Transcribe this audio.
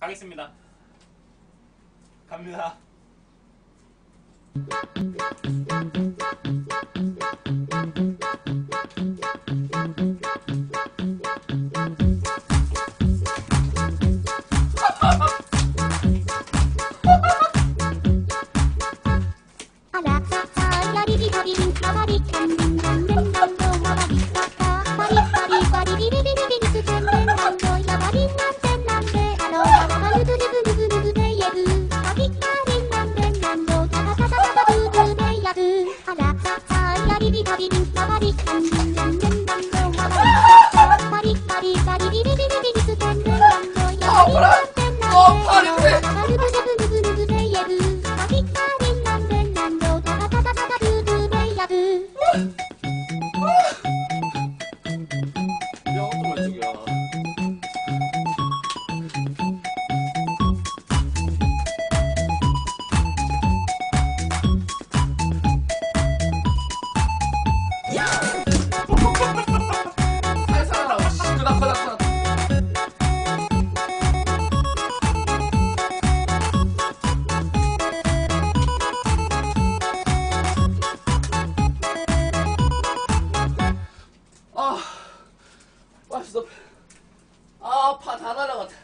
가겠습니다. 갑니다. everybody. 아, 맛있어. 아, 파 다 날아갔다.